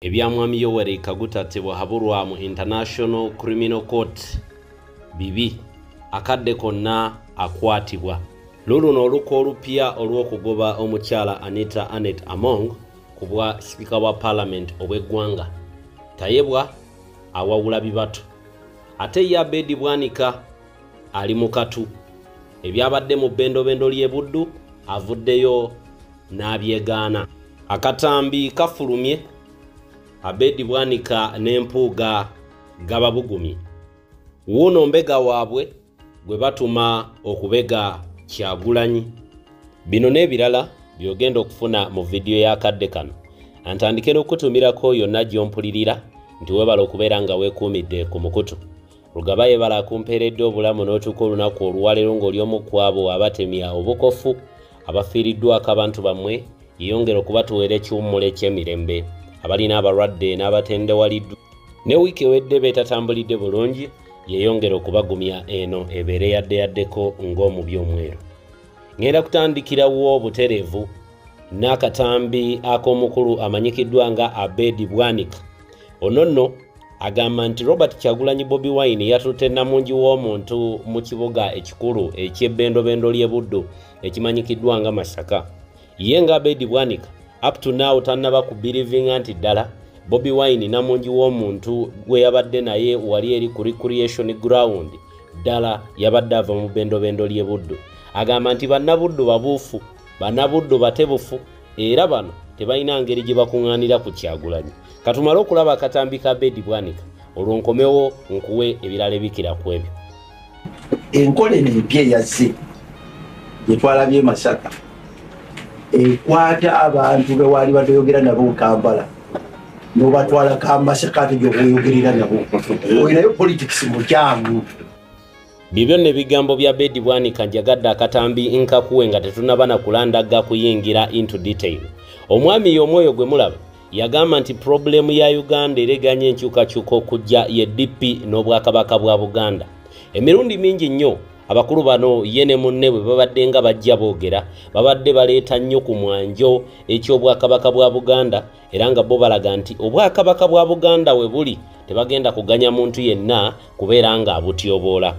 ebya mwami yoweri kaguta tebwahabulwa mu international criminal court. Bibi akadde konna akwatibwa. Luluno oluka olupya olw'okugoba omukyala anita anet among ku bwa sipiika bwa paalamenti obw'eggwanga. Tayebwa awawula bibatu. Ate ye abedi bwanika ali mu katu. Ebyabadde mu bbendobendo ly'e buddu avuddeyo n'abyegaana akatambi kafulumye abedi bwanika n'empuuga gababugumye wuuno mbega waabwe gwe batuma okubega kyagulanyi bino n'ebirala by'ogenda okufuna mu vidiyo y'akadde kano. Antandike n'okutumirako yonna gy'ompulirira nti weebala okubeera nga weekuumidde ku mukutu. Lugaba yeebala akumpeeredde obulamu n'otuuka olunaku olwaleero ng'olyomu ku abo abatemya obukofu abafiiriddwako abantu bammwe yeyongera okubatuweera ekiwummula eky'emirembe abalina abalwadde n'abatendewaliddwa ne wiiki ewedde beetatambulidde bulungi yeyongera okubagumya eno ebeere yaddeyaddeko ng'omubi omweru. Ŋŋenda kutandikirawo obutereevu n'akatambi ak'omukulu amanyikiddwa nga abedi bwanika ono nno agamba nti robert kyagulanyi bobi wine yatutte namungi w'omuntu mu kibuga ekikulu eky'ebbendobendo ly'e buddu ekimanyikiddwa nga masaka. Ye nga abedi bwanika up to now tannaba kubirivinga nti ddala bobi wine namungi w'omuntu gwe yabadde naye wali eri ku recreation ground. Ddala yabadde ava mu bbendobendo ly'e buddu. Agamba nti bannabuddu babuufu bannabuddu batebufu era bano tebalina ngeri gye bakuŋŋaanira ku kyagulanyi. Katumale okulaba akatambi ka bedi bwanika olwo nkomewo nkuwe ebirala ebikira ku ebyo. Enkola eno empya eyazze gyetwalabye masaka ekwata abantu bewaali batoyogera nabo kampala. Nobatwala kamasaka ate gyoboyogerera nabo. Oyinayo politics mukyamu bibyo nno ebigambo bya bedi bwanika njagadde akatambi nkakuwe nga tetunaba na kulandaga kuyingira into detail. Omwami ye omwoyo gwe mulaba yagamba nti pulobulemu ya uganda ereganya enkyukakyuka okujja ye dp n'obwakabaka bwa buganda. Emirundi mingi nnyo abakulu bano ye ne munne bwe babadde nga bajja boogera babadde baleeta nnyo ku mwanjo eky'obwakabaka bwa buganda era nga bo balaga nti obwakabaka bwa buganda we buli tebagenda kuganya muntu yenna kubeera nga abutyoboola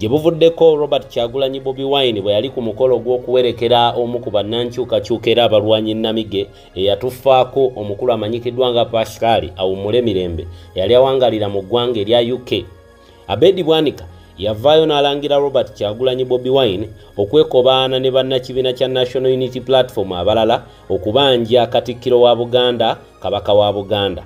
gye buvuddeko robert kyagulanyi bobi wine bwe yali ku mukolo gw'okuwerekera omu ku bannankyukakyuka era abalwanyi namige eyatufaako omukulu amanyikiddwa nga pascali awummule mirembe yali awangalira mu ggwanga erya uk abedi bwanika yavaayo n'alangira robert kyagulanyi bobi wine okwekobaana ne bannakibiina kya national unity platform abalala okubanja katikkiro wa buganda kabaka wa buganda.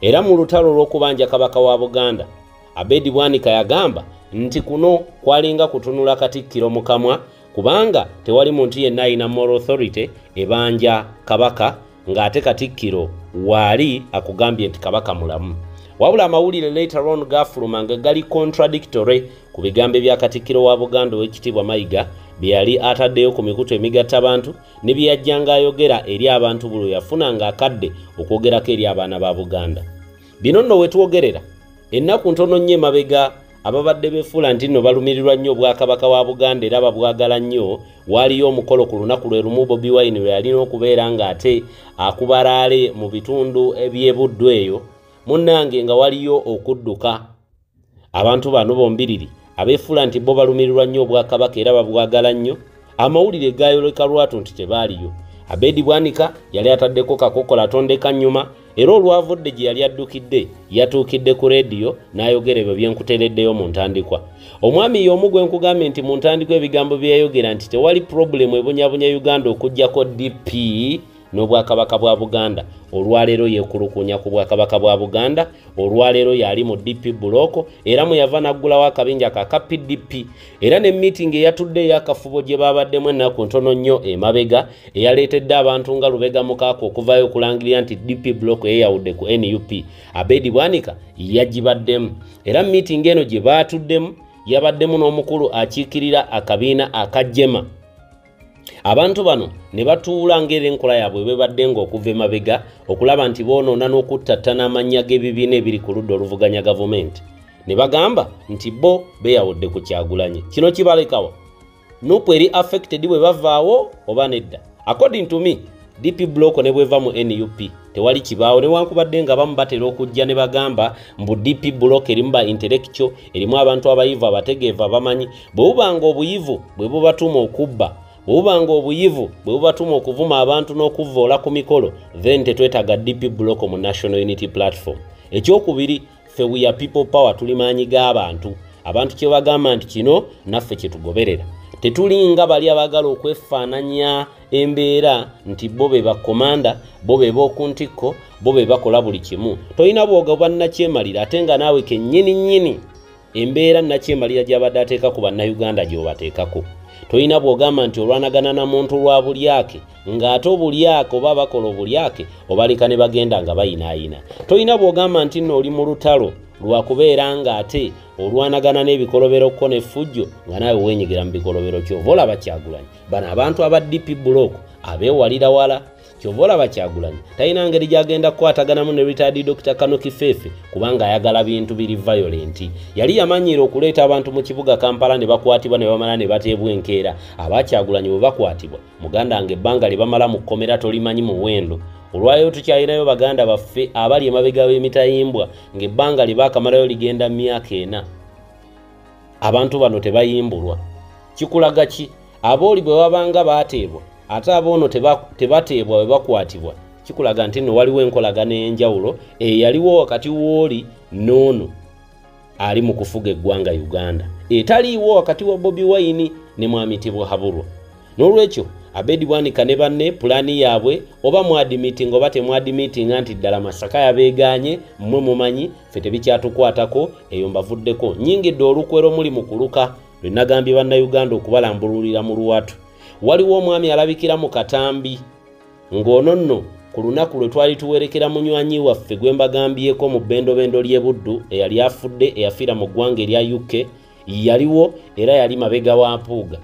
Era mu lutalo olw'okubanja kabaka wa buganda abedi bwanika yagamba nti kuno kwalinga kutunula katikkiro mu kamwa kubanga tewali muntu yenna alina moral authority ebanja kabaka ng'ate katikkiro waali akugambye nti kabaka mulamu wabula amawulire later on gafuluma nga gali contradictory ku bigambo ebya katikkiro wa buganda ow'ekitiibwa mayiga bye yali ataddeyo ku mikutu emigatta abantu ne bye yajjanga ayogera eri abantu buli yafunanga akadde okwogerako eri abaana ba buganda. Bino nno we twogerera. Ennaku ntono nnyo emabega ababadde befuula nti nno balumirirwa nnyo obwakabaka wa buganda era babwagala nnyo waaliyo omukolo ku lunaku lwe lumu bobi wine lwe yalina okubeera ng'ate akubalaale mu bitundu ebyebuddu eyo munnange nga waliyo okudduka. Abantu bano bombiriri abeefuula nti bo balumirirwa nnyo obwakabaka era babwagala nnyo. Amawulire gayoleka lwatu nti tebaaliyo. Abedi bwanika yali ataddeko kakokola atondeka nnyuma era olwavudde gye yali addukidde yatuukidde ku leediyo n'ayogera ebyo byenkuteereddeyo mu ntandikwa. Omwami y'omu gwe nkugambye nti mu ntandikwa ebigambo bye yayogera nti tewali pulobulemu ebunyabunya uganda okugjako dp n'obwakabaka bwa buganda. Olwaleero yeekulukunya ku bwakabaka bwa buganda olwaleero yali mu dp buloko era mwe yava n'aggulawo akabinja ka ka pdp era ne miitingi eyatudde ey'akafubo gye babaddemu ennaku ntono nnyo emabega eyaleetedde abantu nga lubega mukaaka okuvayo okulangirira nti dp buloko yeyawudde ku nup abedi bwanika yagibaddemu. Era miitingi eno gye baatuddemu yabaddemu n'omukulu akiikirira akabiina akajjema abantu bano ne batuula ng'era enkola yaabwe bebadde ng'okuva emabega okulaba nti boonoona n'okuttattana amannya g'ebibiina ebiri ku ludda oluvuganya gavumenti. Ne bagamba nti bo beeyawudde ku kyagulanyi. Kino kibalekawa nupu eri affected bwe bavaawo oba nedda? According to me dp block ne bweva mu nup tewali kibaawo. Newankubadde nga bamu batera okujja ne bagamba mbu dp block erimu ba intellectual erimu abantu abayivu abategeevu abamanyi. Bwe bubanga obuyivu bwe bubatuma okubba bwe bubanga obuyivu bwe bubatuma okuvuma abantu n'okuvoola ku mikolo then tetwetaga dp block mu national unity platform. Ekyokubiri ffe we are people power tuli maanyi g'abantu abantu kye bagamba nti kino naffe kyetugoberera tetulinga bali abagala okwefaananya embeera nti bo be bakomanda bo be b'okuntikko bo be bakola buli kimu. Tolina bwoga bwannakyemalira ate nga naawe kennyini nnyini embeera nakyemalira gy'abadde ateeka ku bannayuganda gy'obateekako tolina bw'ogamba nti olwanagana na muntu lwa bulyake ng'ate obulyake oba bakola obulyake obaleka ne bagenda nga bayinaayina. Tolina bw'ogamba nti nno oli mu lutalo lwakubeera ng'ate olwanagana n'ebikolobero kko n'effujjo nga naawe weenyigira mu bikolobero kyova olaba kyagulanyi bano abantu aba dp buloko abeewalira wala kyova olaba kyagulanyi talina ngeri gyagenda kukwataganamu ne ritadi dr kanoki feefe kubanga ayagala bintu biri violenti yali yamanyiira okuleeta abantu mu kibuga kampala ne bakwatibwa ne bamala ne bateebwa enkeera. Abakyagulanyi bwe bakwatibwa muganda nga ebbanga lye bamala mu kkomera tolimanyi muwendo olwayo tukyalinayo baganda baffe abali emabega b'emitayimbwa ng'ebbanga lye baakamalayo ligenda myaka ena. Abantu bano tebayimbulwa. Kikulaga ki? Abooli bwe babanga baateebwa ate aboono tebateebwa bwe bakwatibwa kikulaga nti nno waliwo enkolagano ey'enjawulo eyaliwo wakati w'oli n'ono ali mu kufuga eggwanga uganda. Etaliiwo wakati wa bobi wayini ne mwamitibwa habulwa. N'olwekyo abedi bwanika ne banne pulaani yaabwe oba mwadimitinga oba temwadimitinga nti ddala masaka yabeeganye mmwe mumanyi ffe tebikyatukwatako eyo mbavuddeko. Nyingidde olukwero muli mu kuluka lwe nagambye bannayuganda okubalambululira mu luwatu waliwo omwami alabikira mu katambi ng'ono nno ku lunaku lwe twali tuwerekera munywanyi waffe gwe mbagambyeko mu bbendobendo ly'e buddu eyali afudde eyafiira mu ggwanga erya uk yaliwo era yali mabega wa mpuuga.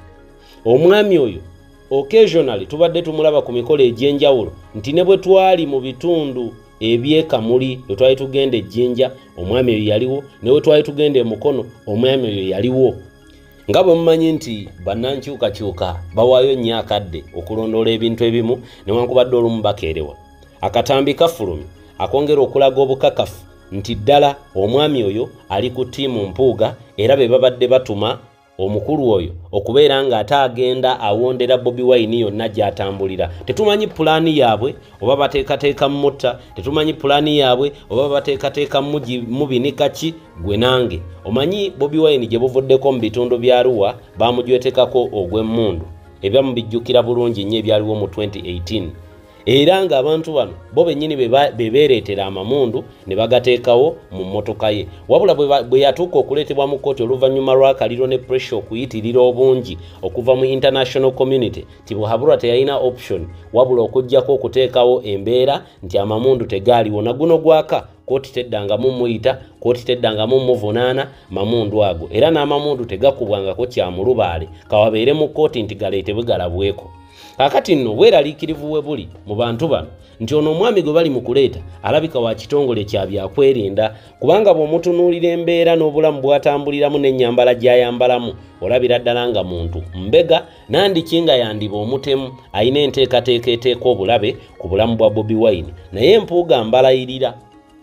Omwami oyo occasionally tubadde tumulaba ku mikolo egy'enjawulo nti ne bwe twali mu bitundu ebyekamuli bwe twali tugenda ejjinja omwami oyo yaliwo ne bwe twali tugenda emukono omwami oyo yaliwo nga bwe mumanyi nti bannankyukakyuka bawaayo nnyo akadde okulondoola ebintu ebimu newankubadde olumu bakeerewa. Akatambi kafulumi akwongera okulaga obukakafu nti ddala omwami oyo ali ku ttiimu mpuuga era be babadde batuma omukulu oyo okubeera ng'ate agenda awondera bobi wayini yonna gy'atambulira. Tetumanyi pulaani yaabwe oba bateekateeka mutta tetumanyi pulaani yaabwe oba bateekateeka mubinika ki? Gwe nange. Omanyi bobi wayini gye buvuddeko mu bitundu bya ruwa bamujwetekako ogw'emmundu. Ebyamu bijjukira bulungi nnyo ebyaliwo mu 2018 era ng'abantu bano bo bennyini be beereetera amamundu ne bagateekawo mu mmotoka ye. Wabula bwe yatuuka okuleetebwa mu kkooti oluvannyuma lw'akaliro ne pressure okuyitirira obungi okuva mu international community ti buhabulwa teyalina option wabula okugjako okuteekawo embeera nti amamundu tegaaliwo. Naguno gwaka kooti teddangamu muyita kooti teddangamu muvunaana mamundu ago. Era n'amamundu tegakubwangako kyamulubaale kawabeere mu kkooti nti galeetebwe galabweko kaakati nno bweraliikirivu we buli mu bantu bano nti ono omwami gwe bali mu kuleeta alabika wa kitongole kya byakwerinda kubanga bw'omutunuulira embeera n'obulamu bw'atambuliramu n'ennyambala gy'ayambalamu olabira ddala nga muntu mbega nandiki nga yandiba omutemu ayina enteekateeka eteeka obulabe ku bulamu bwa bobi wine. Naye empuuga mbalayirira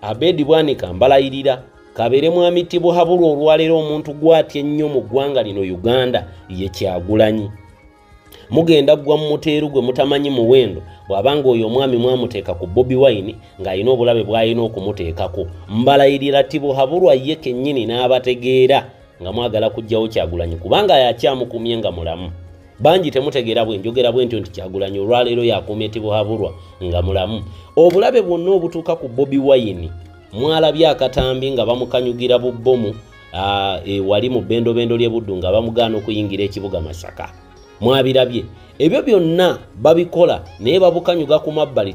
abedi bwanika mbalayirira kabeere mwamiti buhabulwa olwaleero omuntu gwatya ennyo mu ggwanga lino uganda ye kyagulanyi mugenda gwa mu muteeru gwe mutamanyi muwendo bw'abanga oyo omwami mwamuteeka ku bobi wine ng'alina obulabe bw'alina okumuteekako. Mbalayirira ti buhabulwa ye kennyini n'abategeera nga mwagala kugjawo kyagulanyi kubanga yakyamukumye nga mulamu. Bangi temutegeera bwe njogera bwe ntyo nti kyagulanyi olwaleero yakumye ti buhabulwa nga mulamu. Obulabe bwonna obutuuka ku bobi wine mwalabye akatambi nga bamukanyugira bubbomu e, wali mu bbendobendo ly'ebuddu nga bamugaana okuyingira ekibuga masaka mwabirabye. Ebyo byonna babikola naye babukanyuga ku mabbali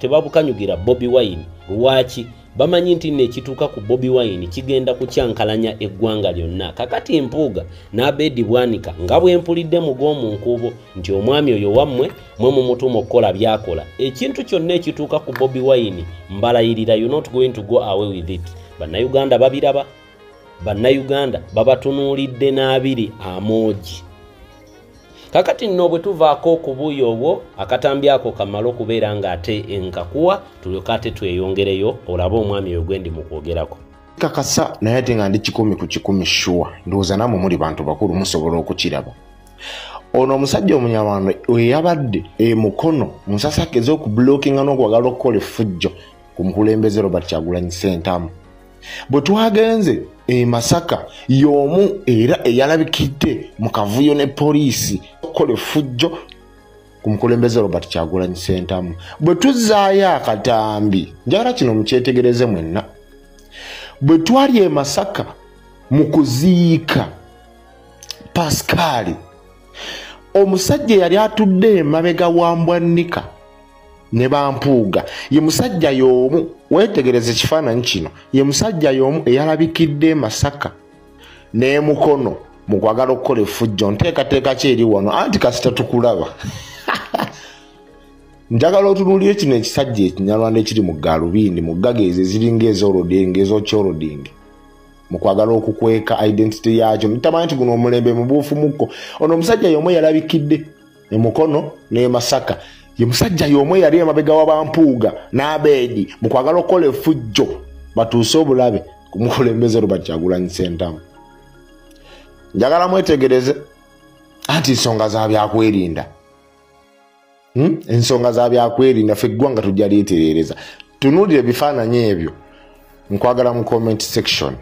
tebabukanyugira bobi wine. Lwaki? Bamanyi nti nno ekituuka ku bobi wine kigenda kukyankalanya eggwanga lyonna. Kakati empuuga n'abeedi bwanika nga bwe mpulidde mug'omu nkuubo nti omwami oyo wammwe mwe mumutuma okukola byakola. Ekintu kyonna ekituuka ku bobi wine mbalayirira you not going to go away with it. Bannayuganda babiraba bannayuganda babatunuulidde n'abiri amoogi kakati nno bwe tuvaako ku buuyi obwo akatambi ako kamale okubeera ng'ate enkakuwa tulyoka ate tweyongereyo olabe omwami oyo gwe ndi mu kwogerako. Kakasa naye ate nga ndi kikumi ku kikumi shuwa ndowooza nammwe muli bantu bakulu musobola okukiraba. Ono omusajja omunyarwanda weyabadde emukono musasake ez'okubulokinga n'okwagala okukola effujjo ku mukulembeze robert kyagulanyi sentamu bwe twagenze e masaka y'omu era eyalabikidde mu kavuyo ne poliisi okukola effujjo ku mukulembeze robert kyagulanyi sentamu bwe tuzzaayo akatambi njagala kino mukyetegereze mwenna. Bwe twali e masaka mu kuziika pasikaali omusajja eyali atudde emabega wa mbwannika ne bampuuga. Ye musajja y'omu weetegereza ekifaananyi kino ye musajja y'omu eyalabikidde masaka n'emukono mu kwagala okukola effujjo. Nteekateeka ki eri wano? Anti kasita tukulaba. Njagala otunuulire kino ekisajja ekinyarwanda ekiri mu gaalubindi mu ggaga ezo eziringa ez'olodingi ez'okyorodingi mu kwagala okukweka identity yakyo nitamanyi nti guno omulembe mubuufu mukko ono omusajja y'omu eyalabikidde emukono n'emasaka ye musajja y'omu eyali emabega w'abampuuga n'abeedi mu kwagala okukola effujjo batuuse obulabe ku mukulembeze robert kyagulanyi sentamu njagala mwetegereze anti ensonga za byakwerinda Hmm? ensonga za byakwerinda fe eggwanga tujja lyeterereza tunuulire ebifaananyi ebyo nkwagala mu comment section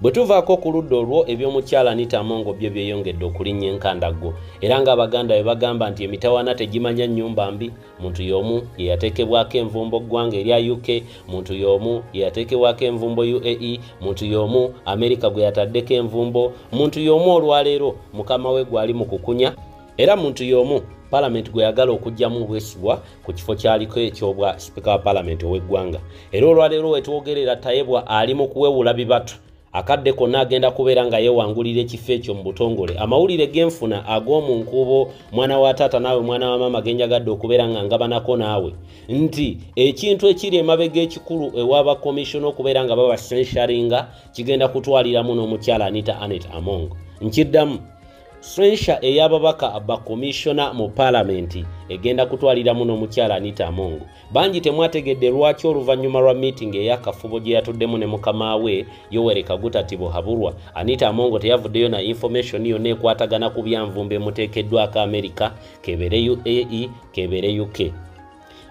bwe tuvaako ku ludda olwo ebyomukyala anita mongo byo byeyongedde okulinnya enkandago era ng'abaganda bwe bagamba nti emitawaana tegimanya nnyumba mbi muntu y'omu ye yateekebwako envumbo ggwanga erya uk muntu y'omu ye yateekebwako envumbo uae muntu y'omu amerika gwe yataddeko envumbo muntu y'omu olwaleero mukama we gwali mu kukunya era muntu y'omu palamenti gwe yagala okugjamu obwesigwa ku kifo kyaliko ekyobwa sipiika wa palamenti ow'eggwanga. Era olwaleero wetwogerera tayebwa ali mu kuwewula bibatu akadde konna agenda kubeera nga yeewangulira ekifo ekyo mu butongole. Amawulire genfuna ag'omu nkuubo mwana wa taata naawe mwana wa maama genjagadde okubeera nga ngabanako naawe. Nti ekintu ekiri emabega ekikulu ewabakomishona okubeera nga babasensharinga kigenda kutwaliramu n'omukyala anita anet among. Nkiddamu sensha ey'ababaka bakomishona mu paalamenti egenda kutwaliramu n'omukyala anita amongo. Bangi temwategedde lwaki oluvannyuma lwa miitingi ey'akafubo gye yatuddemu ne mukama we yoweri kaguta tibuhaburwa anita amongo teyavuddeyo na information yonna ekwatagana ku byanvumba emuteekeddwako amerika kebere uae kebere uk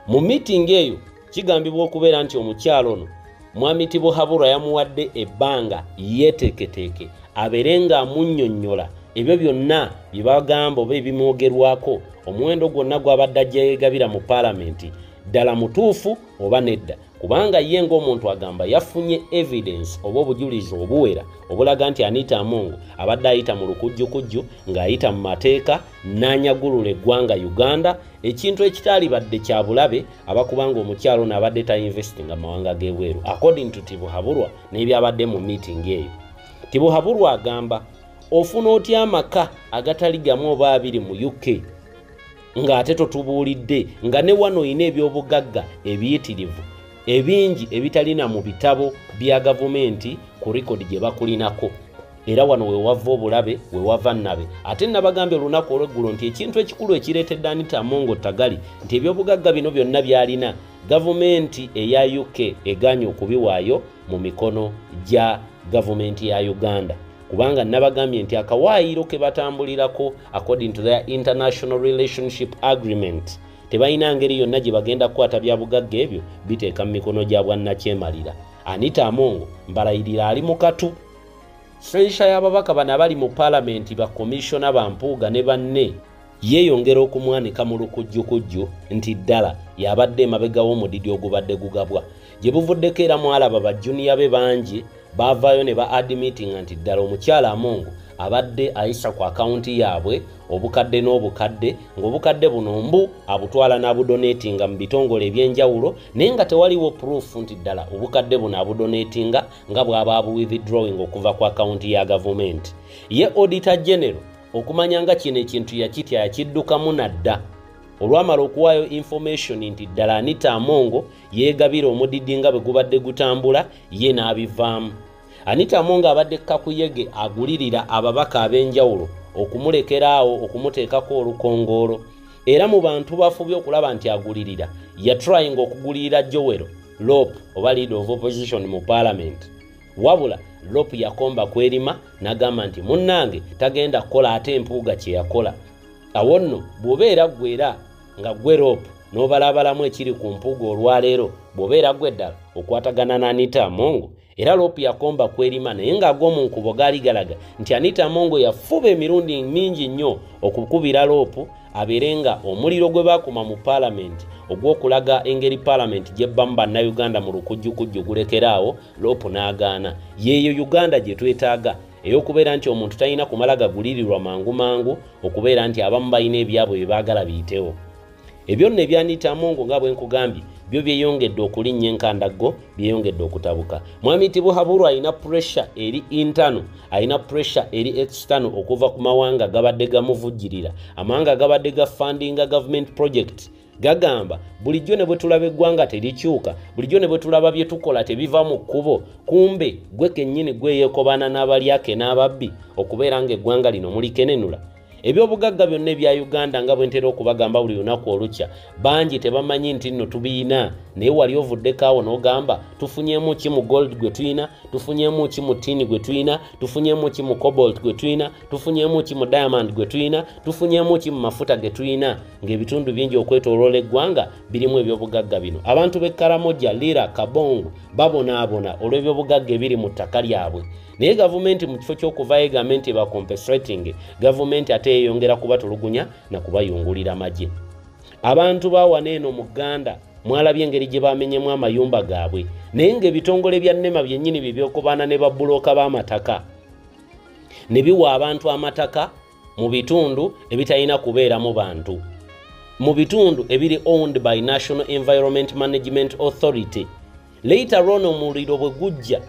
mu miitingi eyo kigambibwa okubeera nti omukyalo ono mwami tibuhaburwa yamuwadde ebbanga yeeteeketeeke abeere ng'amunnyonnyola ebyo byonna bye bagamba oba ebimwogerwako omuwendo gwonna gw'abadde ajja yeegabira mu paalamenti ddala mutuufu oba nedda. Kubanga ye ng'omuntu agamba yafunye evidence oba obujulizi obuwera obulaga nti anita amongo abadde ayita mu lukujjukujju ng'ayita mu mateeka n'anyagulula eggwanga uganda ekintu ekitaalibadde kya bulabe abakubanga omukyalo ono abadde tainvestinga mu mawanga g'ebweru according to tibuhaburwa n'ebyabadde mu miitingi eyo. Tibuhaburwa agamba ofuna otya amaka agatali gamu oba abiri mu uk ng'ate totubuulidde nga ne wano olina ebyobugagga ebiyitirivu ebingi ebitalina mu bitabo bya gavumenti ku rekodi gye bakulinako. Era wano wewava obulabe wewava nabe ate nabagambye olunaku olweggulo nti ekintu ekikulu ekireetedde anita mongo tagali nti ebyobugagga bino byonna byalina gavumenti eya uk eganye okubiwaayo mu mikono gya gavumenti ya uganda kubanga nabagambye nti akawaayiro ke batambulirako according to their international relationship agreement tebalina ngeri yonna gye bagenda kukwata bya bugagga ebyo biteeka mu mikono gya bwannakyemalira. Anita amongo mbalayirira ali mu katu. Sensha y'ababaka bano abali mu paalamenti bakomishona bampuuga ne banne yeeyongera okumwanika mu lukujjukujju nti ddala y'abadde emabega w'omudidi ogubadde gugabwa. Gye buvuddeko era mwalaba bajjuniya be bangi baavaayo ne ba admitinga nti ddala omukyala amongo abadde ayisa ku akawunti yaabwe obukadde n'obukadde ng'obukadde buno mbu abutwala n'abudoneetinga mu bitongole ebyenjawulo naye nga tewaliwo puruufu nti ddala obukadde buno abudoneetinga nga bw'aba abuwithdrawing okuva ku akawunti ya gavumenti ye auditor general okumanya nga kino ekintu yakitya yakiddukamu nadda olwamala okuwaayo information nti ddala anita amongo yeegabira omudidi nga bwe gubadde gutambula ye n'abivaamu. Anita amongo abadde kakuyege agulirira ababaka ab'enjawulo okumulekeraawo okumuteekako olukongoolo era mu bantu bafubye okulaba nti agulirira yatryinga okugulirira jowero lop oba leader of opposition mu parliament. Wabula lop yakomba kwerima n'agamba nti munnange tagenda kukola ate empuuga kye yakola. Awo nno bw'obeera gwera nga gwe lop n'obalabalamu ekiri ku mpuuga olwaleero bw'obeera gwe ddala okwatagana na anita mongo era lop yakomba kwerima naye ng'ag'omunkubo gaali galaga nti anita mongo yafuba emirundi mingi nnyo okukubira loopu abeere nga omuliro gwe baakuma mu paalamenti ogw'okulaga engeri paalamenti gyebbamu bannayuganda mu lukujjukujju gulekeraawo loopu n'agaana. Yeeyo uganda gye twetaaga ey'okubeera nti omuntu talina kumala gagulirirwa mangu mangu okubeera nti abamu balina ebyabwe bye baagala biyitewo ebyo nno ebyanitamu ngo nga bwe nkugambye byo byeyongedde okulinnya enkandaggo byeyongedde okutabuka. Mwami tibuhabulu alina puresure eri intano alina puresure eri extano okuva ku mawanga gabadde gamuvujjirira. Amawanga gabadde gafandinga government project. Gagamba bulijjo ne bwe tulaba eggwanga terikyuka bulijjo ne bwe tulaba bye tukola tebiva mu kkubo kumbe gwe kennyini gweyeekobana n'abalyake n'ababbi okubeera ng'eggwanga lino mulikenenula ebyobugagga byonna ebya uganda nga bwe ntera okubagamba buli lunaku olukya bangi tebamanyi nti nno tubiina. Naye wali ovuddeko awo n'ogamba tufunyemu ki mu gold gwe tulina tufunyemu ki mu tini gwe tulina tufunyemu ki mu cobalt gwe tulina tufunyemu ki mu diamond gwe tulina tufunyemu ki mu mafuta ge tulina ng'ebitundu bingi okwetooloola eggwanga birimu ebyobugagga bino. Abantu b'e karamoja lira kabongo babonaabona olw'ebyobugagga ebiri mu ttaka lyabwe. Naye gavumenti mu kifo ky'okuvaayo egambe nti bacompensating gavumenti ate yeyongera kubatulugunya nakubayungulira magye. Abantu bawana eno mu gganda mwalabye engeri gye bamenyemu amayumba gaabwe naye ng'ebitongole bya nnema byennyini bye byokubaana ne babulooka b'amataka. Ne biwa abantu amataka mu bitundu ebitalina kubeeramu bantu. Mu bitundu ebiri owned by national environment management authority later on omuliro bwe gujja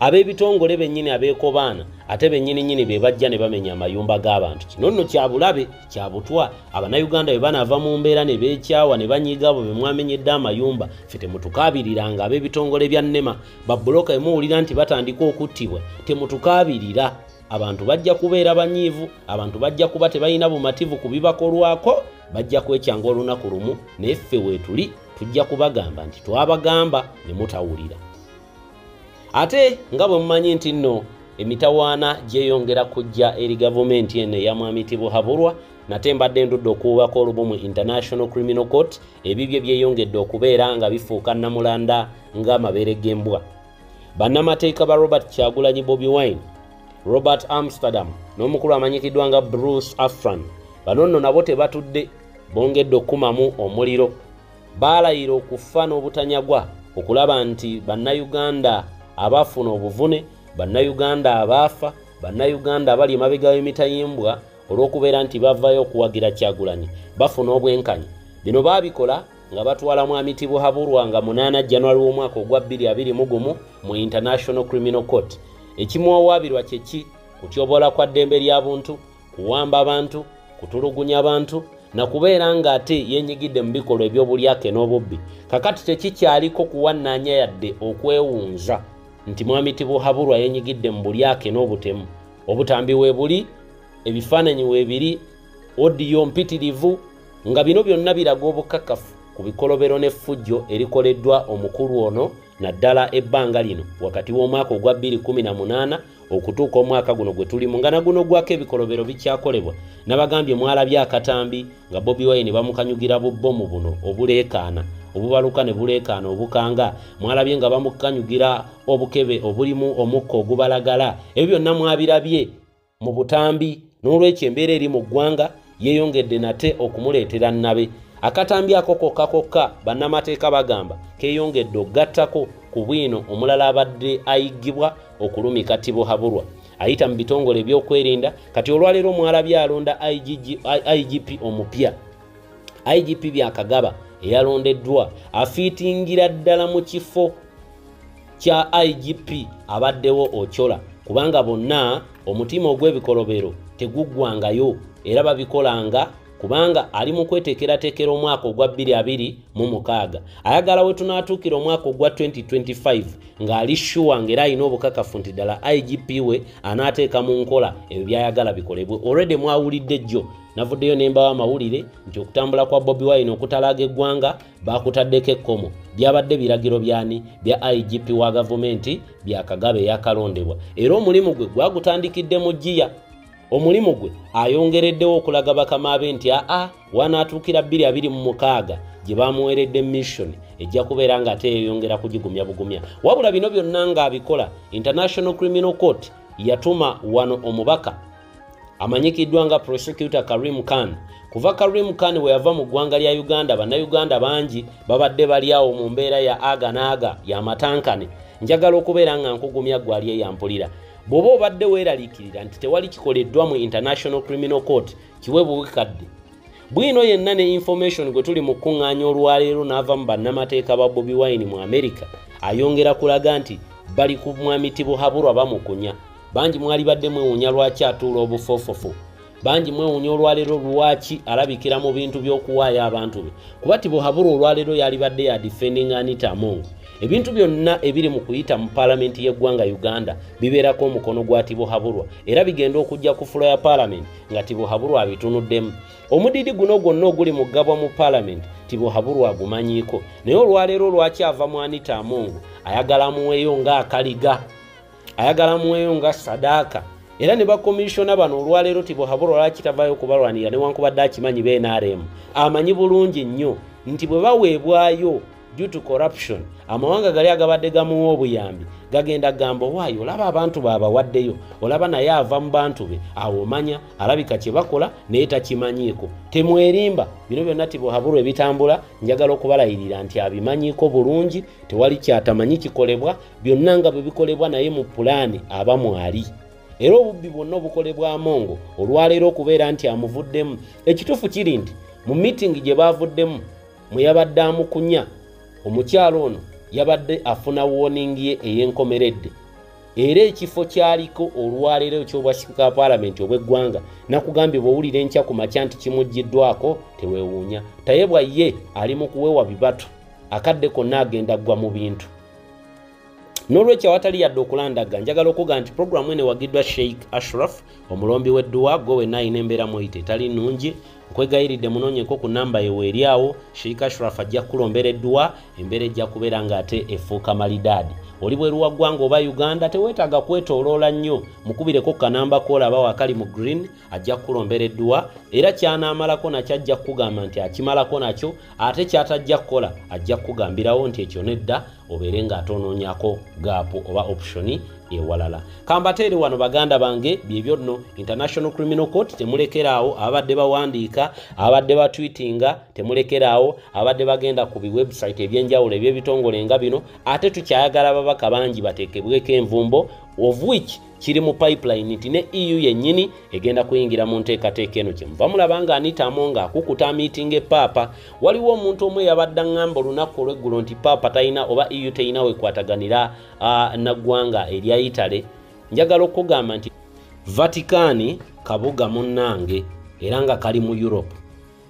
ab'ebitongole bennyini abeekobaana ate bennyininyini be bajja ne bamenya amayumba g'abantu. Kino nno kyabulabe kyabutwa abannayuganda bwe banaava mu mbeera ne beekyawa ne banyiiga abo be mwamenyedde amayumba. Ffe temutukaabiriranga ab'ebitongole bya nnema. Babbuloka emuwulira nti batandika okuttibwa temutukaabirira abantu bajja kubeera banyiivu abantu bajja kuba tebalina bumativu ku bibakolwako bajja kwekyanga olunaku lumu. Naye ffe weetuli tujja kubagamba nti twabagamba ne mutawulira ate nga bwe mumanyi nti nno emitawaana gyeyongera kujja eri gavumenti eno eyamwami tibuhabulwa nate mbadde ndudde okuwubako olubumu international criminal court ebibye byeyongedde okubeera nga bifuuka namulanda ng'amabeere g'embwa bannamateeka ba robert kyagulanyi bobi wine robert amsterdam n'omukulu amanyikiddwa nga bruce afran bano nno nabo tebatudde bongedde okukumamu omuliro. Baalayira okufa n'obutanyagwa okulaba nti bannayuganda abaafuna obuvune bannayuganda abaafa bannayuganda abali emabega w'emitayimbwa olw'okubeera nti bavayo okuwagira kyagulanyi bafuna obwenkanyi. Bino baabikola nga batwala mwami tibuhabulwa nga 8 january w'omwaka ogwa 2021 mu international criminal court. Ekimwawaabirwa kyeki kutyobola kwa ddembe lya buntu kuwamba abantu kutulugunya abantu nakubeera ng'ate yenyigidde mu bikolwa ebyobulyake n'obubbi. Kakati tekikyaliko kuwannaanya yadde okwewunza nti mwami tibuhabulwa yenyigidde mu bulyake n'obutemu. Obutambi weebuli ebifaananyi weebiri odiyo mpitirivu nga bino byonna biraga obukakafu ku bikolobero n'effujjo erikoleddwa omukulu ono naddala ebbanga lino wakati w'omwaka ogwa 2018 okutuuka omwaka guno gwe tulimu nga naguno gwako ebikolobero bikyakolebwa nabagambye mwalabye akatambi nga bobi wine bamukanyugira bubbomu buno obuleekaana obubaluka ne buleekaana obukanga. Mwalabye nga bamukanyugira obukebe obulimu omukka ogubalagala. Ebyo byonna mwabirabye mu butambi n'olwekyo embeera eri mu ggwanga yeeyongedde nate okumuleetera nnabe. Akatambi ako kokka kokka bannamateeka bagamba keeyongedde okugattako ku bwino omulala abadde ayigibwa okulumika tibuhabulwa ayita mu bitongole ebyokwerinda kati olwaleero mwalabye alonda igp omupya. Igp byakagaba eyalondeddwa afiitingira ddala mu kifo kya igp abaddewo okyola kubanga bonna omutima ogw'ebikolobero teguggwangayo era babikolanga kubanga ali mu kweteekerateekera omwaka ogwa 2026 ayagala we tunaatuukira omwaka ogwa 2025 ng'ali shuwa ng'era alina obukakafu nti ddala igp we anaateeka mu nkola. Ebyo byayagala bikolebwe. Olredi mwawulidde jjo. Navuddeyo nembawo amawulire nti okutambula kwa bobi wine okutalaaga eggwanga bakutaddeko ekkomo. Byabadde biragiro byani? Bya igp wa gavumenti byakagabe eyakalondebwa. Era omulimu gwe gwagutandikidde mu jiya omulimu gwe ayongereddewo okulaga bakama be nti aa wanaatuukira 226 gye bamuweredde mission ejja kubeera nga ate yeyongera kugigumya bugumya. Wabula bino byonna ng'abikola international criminal court yatuma wano omubaka amanyikiddwa nga prosecutor karim khan. Kuva karim khan we yava mu ggwanga lya uganda bannayuganda bangi babadde bali awo mu mbeera ya aga naaga yamatankane njagala okubeera nga nkugumya gwali eyampulira bw'oba obadde weeraliikirira nti tewali kikoleddwa mu international criminal court kiwe buwekadde. Bwino yenna ne information gwe tuli mu kuŋŋaanya olwaleero n'ava mu bannamateeka ba bobi wine mu america ayongera kulaga nti bali ku mwami tibuhabulwa bamukunya. Bangi mwali badde mwewuunya lwaki atuula obufofofu bangi mwewuunya olwaleero lwaki alabikira mu bintu by'okuwaayo abantu be? Kuba tibuhabulwa olwaleero yali badde ya defending anita amongo ebintu byonna ebiri mu kuyita mu paalamenti y'eggwanga uganda bibeerako omukono gwa tibuhabulwa era bigenda okujja ku fulo ya paalamenti nga tibuhabulwa abitunuddemu omudidi guno gwonna oguli mu ggabwa mu paalamenti tibuhabulwa agumanyiiko. Naye olwaleero lwaki ava mu anita amongo ayagala muweeyo ng'akaliga ayagala muweeyo nga sadaaka. Era ne bakomishona bano olwaleero tibuhabulwa lwaki tavaayo kubalwanira newankubadde akimanyi bnrm amanyi bulungi nnyo nti bwe baweebwayo due to corruption. Amawanga gali agabadde gamuwa obuyambi. Gagenda gamba waayo olaba abantu baabawaddeyo olaba naye ava mu bantu be. Awo omanya alabika kye bakola naye takimanyiiko. Temwerimba. Bino byonna tibuhabulwa ebitambula. Njagala okubalayirira nti abimanyiiko bulungi tewali kyatamanyi kikolebwa. Byonna nga bwe bikolebwa naye mu pulaani aba mwali era obubbi bwonna obukolebwamu ngo olwaleero okubeera nti amuvuddemu. Ekituufu kiri nti mu mitingi gye baavuddemu mwe yabadde amukunya omukyalo ono yabadde afuna warning ye ey'enkomeredde. Era ekifo kyaliko olwaleero ekyobwasika paalamenti obw'eggwanga nakugambye bwowulira enkya ku makya nti kimuggiddwako teweewuunya. Tayebwa ye ali mu kuweewa bibatu akadde konna agenda ggwa mu bintu. N'olwekyo awatali yadde okulandaga njagala okuga nti puroguramu ene wagiddwa sheikh ashraf omulombi w'edduwa gwe wenna ayina embeera muyita etali nnungi nkwegayiridde munoonyeko ku namba yeweeryawo sheikh ashraf ajja kukulombera edduwa embeera ejja kubeera ng'ate efuuka malidaadi oli bweru wa ggwanga oba uganda teweetaaga kwetooloola nnyo. Mukubireko kanamba koolaba wakali mu green ajja kukulombera edduwa era kyanaamalako nakyo ajja kukugamba nti akimalako nakyo ate kyatajja kukola ajja kukugambirawo nti ekyo nedda obeere ng'atoonoonyako gaapu oba optioni ewalala. Kambateere wano baganda bange byebyo nno international criminal court temulekeraawo abadde bawandiika abadde batwitinga temulekeraawo abadde bagenda ku biwebsite ebyenjawulo ebyebitongole nga bino ate tukyayagala ababaka bangi bateekebweko envumbo of which kiri mu pipeline nti ne eu yennyini egenda kuyingira mu nteekateeka eno. Kyemuva mulaba nga anitamu nga akukuta miitinga epaapa waliwo omuntu omu eyabadde aŋŋamba olunaku olweggulo nti paapa talina oba eu terina wekwataganira uh, naggwanga erya itale njagala okugamba nti vatikaani kabuga munnange era nga kali mu europe.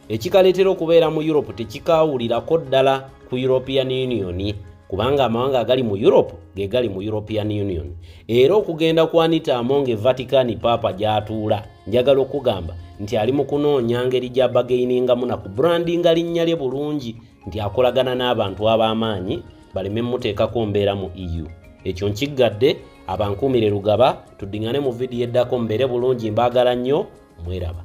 Ekikaleetera okubeera mu europe tekikawulirako ddala ku european union kubanga amawanga agali mu europe ge gali mu european union. Era okugenda kwanita amonga evaticani paapa gyatuula njagala okugamba nti ali mu kunoonya ngeri gyabageiningamu naku brandinga linnya lye bulungi nti akolagana n'abantu ab'amaanyi baleme muteekako mbeera mu eu ekyo nkiggadde abankuumire lugaba tuddiŋŋane mu vidiyo eddako mbeere bulungi mbaagala nnyo mweraba